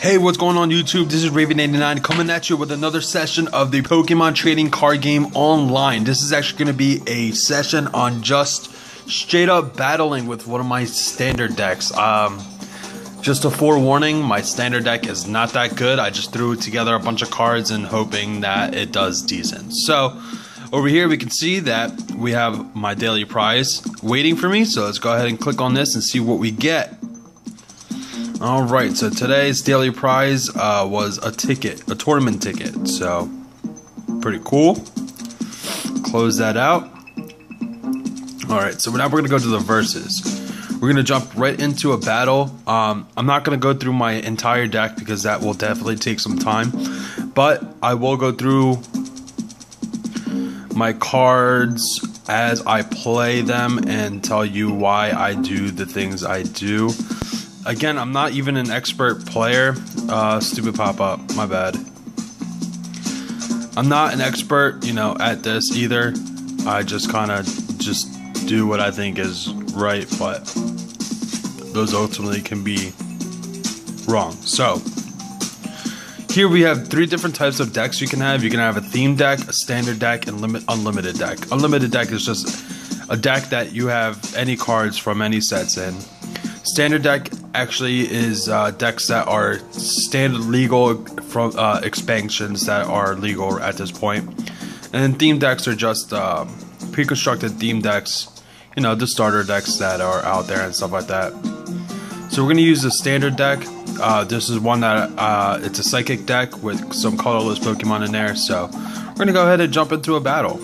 Hey, what's going on YouTube? This is Raven89 coming at you with another session of the Pokemon Trading Card Game Online. This is actually going to be a session on just straight up battling with one of my standard decks. Um, just a forewarning, my standard deck is not that good. I just threw together a bunch of cards and hoping that it does decent. So, over here we can see that we have my daily prize waiting for me. So let's go ahead and click on this and see what we get. Alright, so today's daily prize uh, was a ticket, a tournament ticket. So, pretty cool. Close that out. Alright, so now we're going to go to the verses. We're going to jump right into a battle. Um, I'm not going to go through my entire deck because that will definitely take some time. But I will go through my cards as I play them and tell you why I do the things I do again, I'm not even an expert player. Uh, stupid pop up, my bad. I'm not an expert, you know, at this either. I just kind of just do what I think is right, but those ultimately can be wrong. So, here we have three different types of decks you can have. You can have a theme deck, a standard deck, and limit unlimited deck. Unlimited deck is just a deck that you have any cards from any sets in. Standard deck actually is uh, decks that are standard legal from uh, expansions that are legal at this point, and then theme decks are just um, pre-constructed theme decks. You know, the starter decks that are out there and stuff like that. So we're gonna use the standard deck. Uh, this is one that uh, it's a psychic deck with some colorless Pokemon in there. So we're gonna go ahead and jump into a battle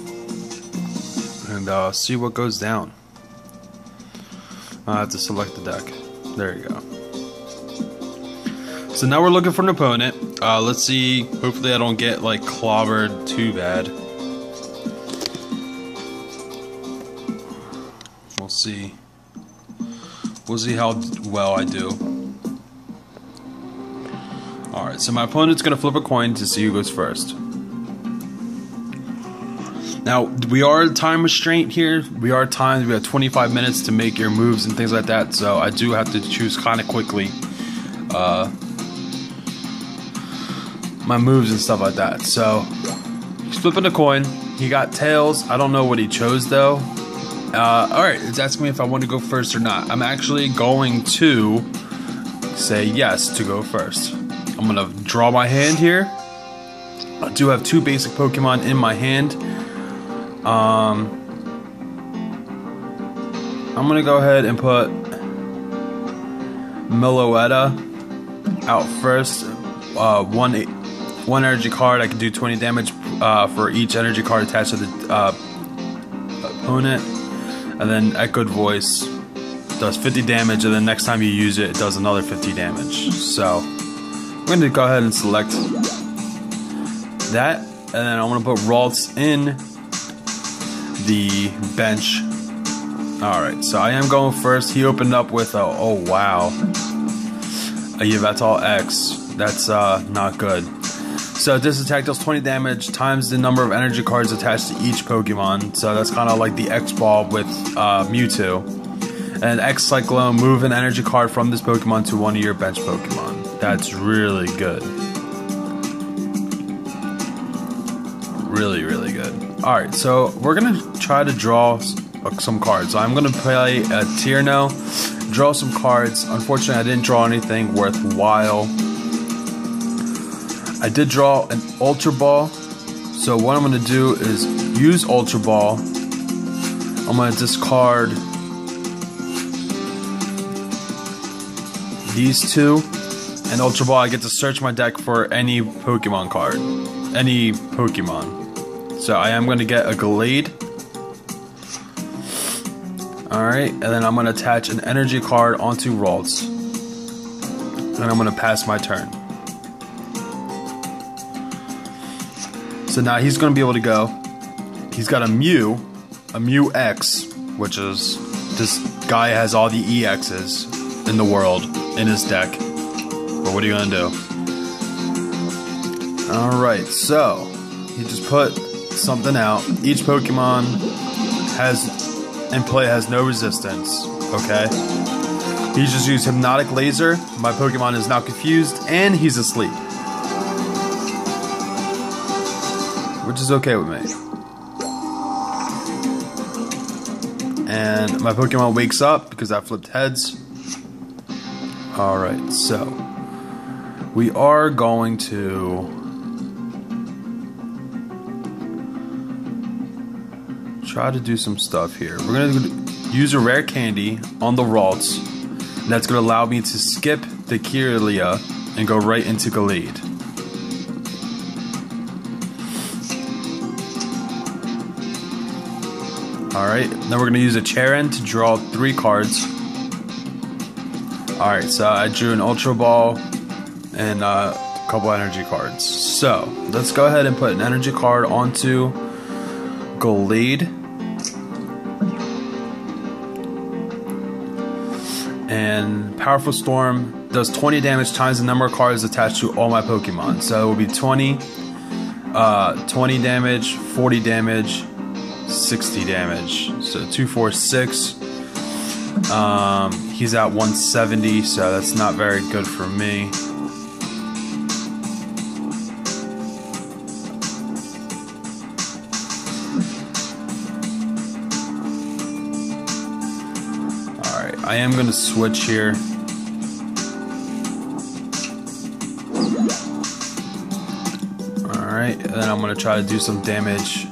and uh, see what goes down. I have to select the deck. There you go. So now we're looking for an opponent. Uh, let's see. Hopefully I don't get like clobbered too bad. We'll see. We'll see how well I do. Alright, so my opponent's going to flip a coin to see who goes first. Now, we are time restraint here. We are timed. We have 25 minutes to make your moves and things like that. So I do have to choose kind of quickly uh, my moves and stuff like that. So he's flipping a coin. He got tails. I don't know what he chose though. Uh, all right, it's asking me if I want to go first or not. I'm actually going to say yes to go first. I'm gonna draw my hand here. I do have two basic Pokemon in my hand. Um, I'm gonna go ahead and put Meloetta out first. Uh, one one energy card. I can do 20 damage uh, for each energy card attached to the uh, opponent, and then Echoed Voice does 50 damage, and then next time you use it, it does another 50 damage. So I'm gonna go ahead and select that, and then I'm gonna put Ralts in the bench. Alright, so I am going first. He opened up with a, oh wow, a Yveltal X. That's uh, not good. So this attack deals 20 damage times the number of energy cards attached to each Pokemon. So that's kind of like the X Ball with uh, Mewtwo. And X Cyclone, move an energy card from this Pokemon to one of your bench Pokemon. That's really good. Really, really good. Alright, so we're to try to draw uh, some cards. I'm to play a Tierno, draw some cards. Unfortunately, I didn't draw anything worthwhile. I did draw an Ultra Ball. So what I'm to do is use Ultra Ball. I'm to discard these two. And Ultra Ball, I get to search my deck for any Pokemon card. Any Pokemon. So I am going to get a Gallade. Alright, and then I'm going to attach an energy card onto Ralts. And I'm going to pass my turn. So now he's going to be able to go. He's got a Mew, a Mew X, which is this guy has all the EXs in the world in his deck. But what are you going to do? Alright, so he just put something out. Each Pokemon has in play has no resistance. Okay. He just used Hypnotoxic Laser. My Pokemon is now confused and he's asleep. Which is okay with me. And my Pokemon wakes up because I flipped heads. Alright, so we are going to try to do some stuff here. We're to use a rare candy on the Ralts. and That's to allow me to skip the Kirlia and go right into Gallade. Alright, then we're to use a Cheren to draw three cards. Alright, so I drew an Ultra Ball and uh, a couple energy cards. So, let's go ahead and put an energy card onto Gallade. And Powerful Storm does 20 damage times the number of cards attached to all my Pokemon. So it will be 20, uh, 20 damage, 40 damage, 60 damage. So 246. Um, he's at 170, so that's not very good for me. I am going to switch here. Alright, and then I'm going to try to do some damage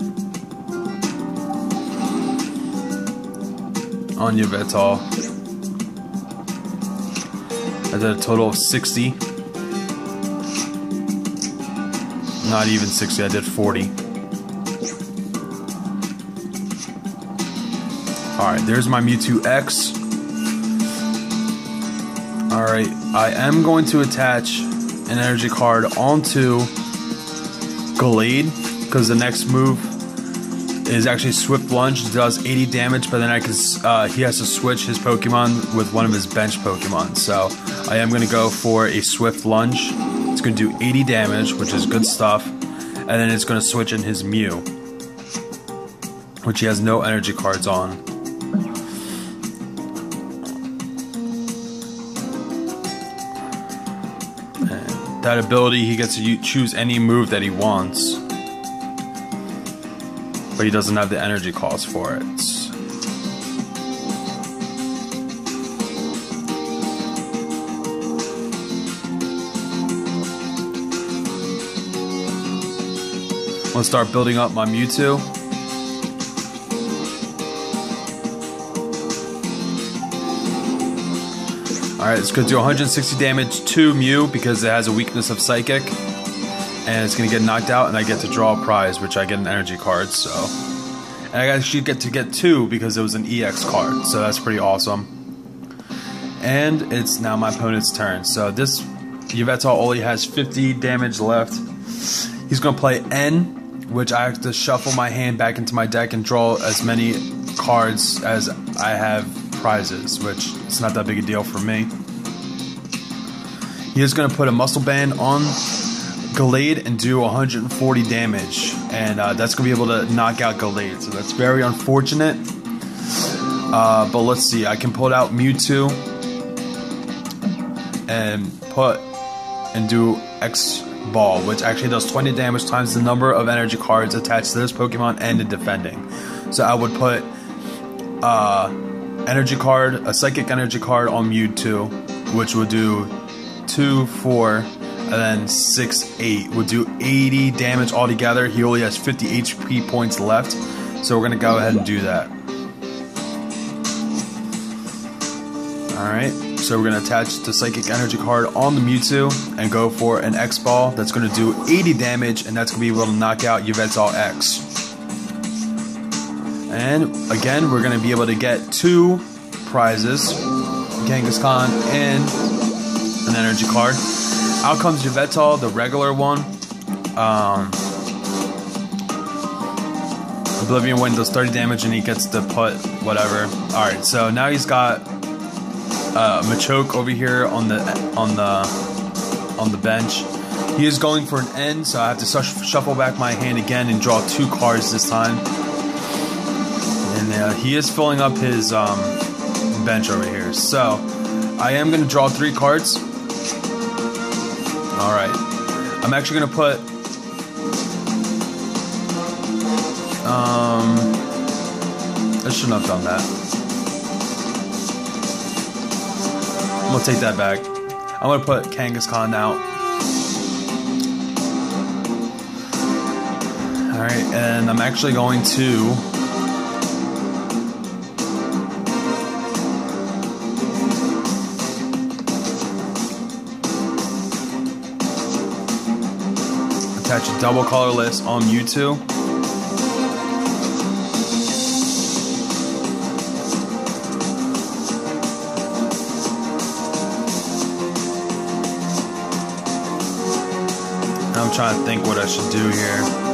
on Yveltal. I did a total of 60. Not even 60, I did 40. Alright, there's my Mewtwo X. Alright, I am going to attach an energy card onto Gallade because the next move is actually Swift Lunge. does 80 damage, but then I can uh, he has to switch his Pokemon with one of his bench Pokemon. So I am going to go for a Swift Lunge. It's going to do 80 damage, which is good stuff. And then it's going to switch in his Mew, which he has no energy cards on. That ability, he gets to choose any move that he wants but he doesn't have the energy cost for it. I'm gonna start building up my Mewtwo. Alright, it's gonna do 160 damage to Mew because it has a weakness of Psychic and it's gonna get knocked out, and I get to draw a prize, which I get an energy card. So, and I actually get to get two because it was an EX card, so that's pretty awesome. And it's now my opponent's turn. So this Yveltal only has 50 damage left. He's gonna play N, which I have to shuffle my hand back into my deck and draw as many cards as I have prizes, which it's not that big a deal for me. He is going to put a muscle band on Gallade and do 140 damage, and uh, that's gonna be able to knock out Gallade. So that's very unfortunate. Uh, but let's see, I can pull out Mewtwo and put and do X Ball, which actually does 20 damage times the number of energy cards attached to this Pokemon and in defending. So I would put uh, energy card, a psychic energy card on Mewtwo, which would do two, four, and then 6 8 would do 80 damage altogether. He only has 50 HP points left, so we're gonna go ahead and do that. Alright, so we're gonna attach the Psychic Energy card on the Mewtwo and go for an X Ball that's gonna do 80 damage, and that's gonna be able to knock out Yveltal X. And again, we're gonna be able to get two prizes Kangaskhan and an energy card. Out comes Yveltal, the regular one. Um, Oblivion Wind does 30 damage and he gets to put whatever. Alright, so now he's got uh, Machoke over here on the on the on the bench. He is going for an N, so I have to shuffle back my hand again and draw two cards this time. Uh, he is filling up his um, bench over here. So I am going to draw three cards. All right. I'm actually going to put. Um, I shouldn't have done that. I'm gonna take that back. I'm gonna put Kangaskhan out. Alright, and I'm actually going to a double colorless on Mewtwo. I'm trying to think what I should do here.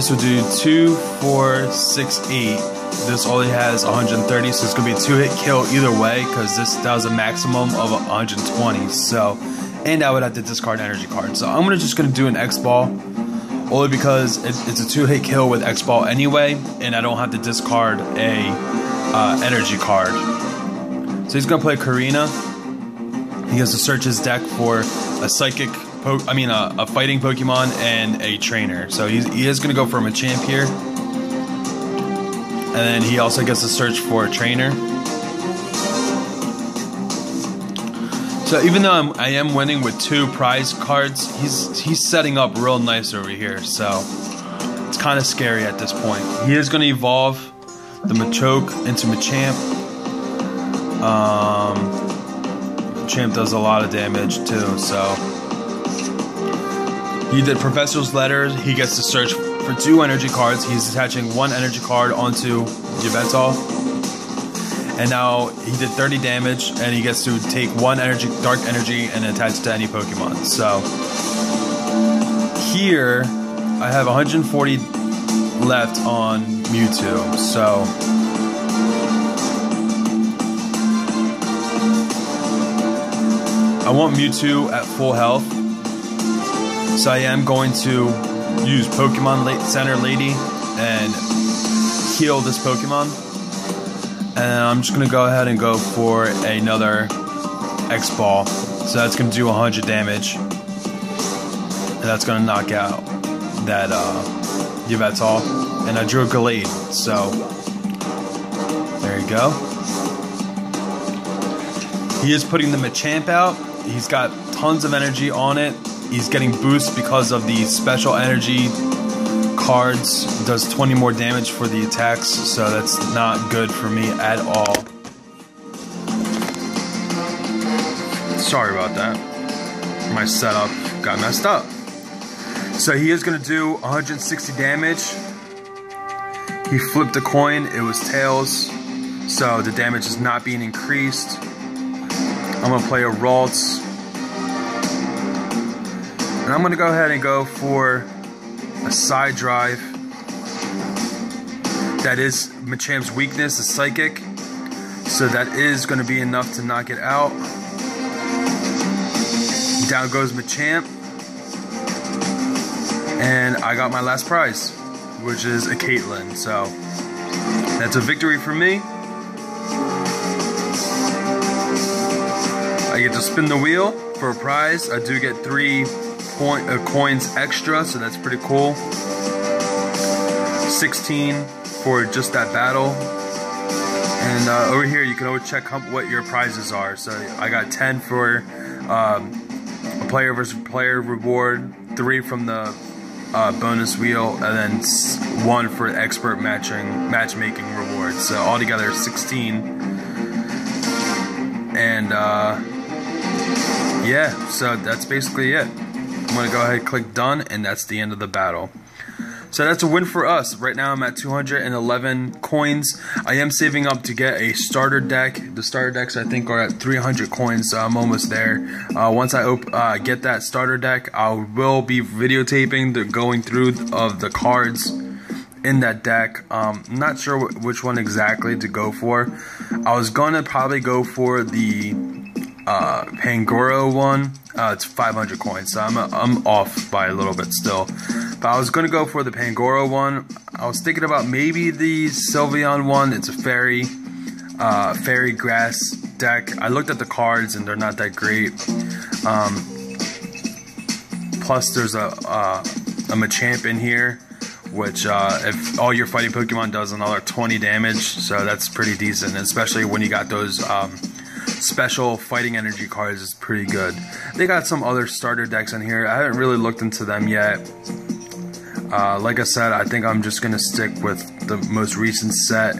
This would do two, four, six, eight. This only has 130, so it's gonna be a two-hit kill either way, because this does a maximum of 120. So, and I would have to discard an energy card. So I'm gonna just gonna do an X ball, only because it, it's a two-hit kill with X ball anyway, and I don't have to discard a uh, energy card. So he's gonna play Korrina. He has to search his deck for a psychic, po- I mean a, fighting Pokemon and a trainer. So he's, he is gonna go for a Machamp here. And then he also gets to search for a trainer. So even though I'm, I am winning with two prize cards, he's he's setting up real nice over here. So it's kind of scary at this point. He is going to evolve the Machoke into Machamp. Um, Champ does a lot of damage too. So he did Professor's Letters. He gets to search for two energy cards. He's attaching one energy card onto Yveltal. And now he did 30 damage, and he gets to take one energy, dark energy, and attach to any Pokemon. So here, I have 140 left on Mewtwo. So I want Mewtwo at full health. So I am going to use Pokemon Center Lady and heal this Pokemon. And I'm just going to go ahead and go for another X Ball. So that's going to do 100 damage. And that's going to knock out that uh, Yveltal. And I drew a Gallade. So there you go. He is putting the Machamp out. He's got tons of energy on it. He's getting boosts because of the special energy cards. Does 20 more damage for the attacks, so that's not good for me at all. Sorry about that. My setup got messed up. So he is going to do 160 damage. He flipped a coin. It was tails. So the damage is not being increased. I'm to play a Ralts. And I'm to go ahead and go for a side drive. That is Machamp's weakness, a psychic. So that is to be enough to knock it out. Down goes Machamp. And I got my last prize, which is a Caitlyn. So that's a victory for me. I get to spin the wheel for a prize. I do get three point, uh, coins extra, so that's pretty cool. 16 for just that battle. And uh, over here, you can always check what your prizes are. So I got 10 for um, a player versus player reward, 3 from the uh, bonus wheel, and then 1 for expert matching matchmaking reward. So altogether 16. And uh, yeah, so that's basically it. I'm going to go ahead and click done, and that's the end of the battle. So that's a win for us. Right now I'm at 211 coins. I am saving up to get a starter deck. The starter decks I think are at 300 coins, so I'm almost there. Uh, once I uh, get that starter deck, I will be videotaping the going through of the cards in that deck. Um, I'm not sure which one exactly to go for. I was gonna probably go for the uh, Pangoro one Uh, it's 500 coins, so I'm, I'm off by a little bit still. But I was going to go for the Pangoro one. I was thinking about maybe the Sylveon one. It's a fairy, uh, fairy grass deck. I looked at the cards and they're not that great. Um, plus, there's a, uh, a Machamp in here, which uh, if all your fighting Pokemon does another 20 damage, so that's pretty decent, especially when you got those um, special fighting energy cards is pretty good. They got some other starter decks in here. I haven't really looked into them yet. Uh, like I said, I think I'm just going to stick with the most recent set.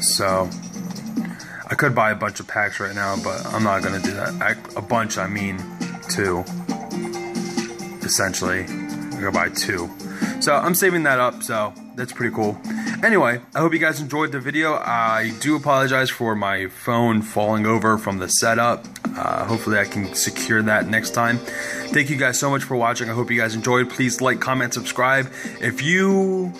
So, I could buy a bunch of packs right now, but I'm not going to do that. I, a bunch, I mean two. Essentially, going to buy two. So, I'm saving that up, so that's pretty cool. Anyway, I hope you guys enjoyed the video. I do apologize for my phone falling over from the setup. Uh, hopefully I can secure that next time. Thank you guys so much for watching. I hope you guys enjoyed. Please like, comment, subscribe. If you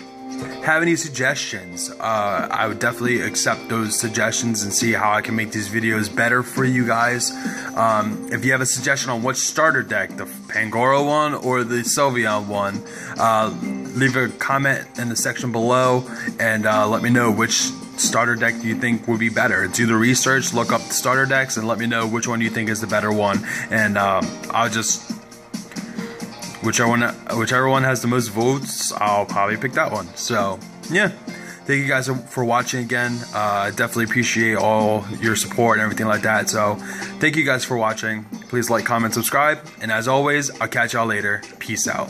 have any suggestions, uh, I would definitely accept those suggestions and see how I can make these videos better for you guys. Um, if you have a suggestion on which starter deck, the Pangoro one or the Sylveon one, uh, leave a comment in the section below and uh, let me know which starter deck you think would be better. Do the research, look up the starter decks, and let me know which one you think is the better one. And um, I'll just whichever one whichever one has the most votes, I'll probably pick that one. So yeah. Thank you guys for watching again. Uh, definitely appreciate all your support and everything like that. So, thank you guys for watching. Please like, comment, subscribe. And as always, I'll catch y'all later. Peace out.